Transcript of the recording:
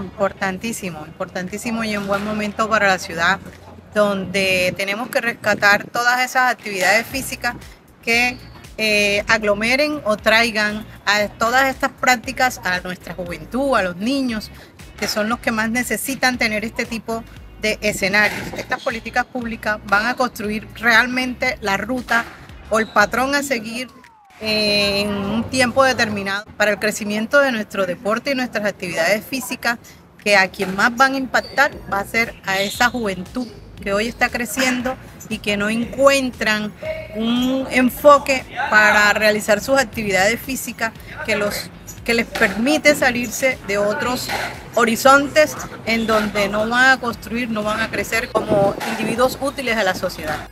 Importantísimo, importantísimo y un buen momento para la ciudad, donde tenemos que rescatar todas esas actividades físicas que eh, aglomeren o traigan a todas estas prácticas a nuestra juventud, a los niños, que son los que más necesitan tener este tipo de escenarios. Estas políticas públicas van a construir realmente la ruta o el patrón a seguir en un tiempo determinado para el crecimiento de nuestro deporte y nuestras actividades físicas, que a quien más van a impactar va a ser a esa juventud que hoy está creciendo y que no encuentran un enfoque para realizar sus actividades físicas que los que les permite salirse de otros horizontes en donde no van a construir, no van a crecer como individuos útiles a la sociedad.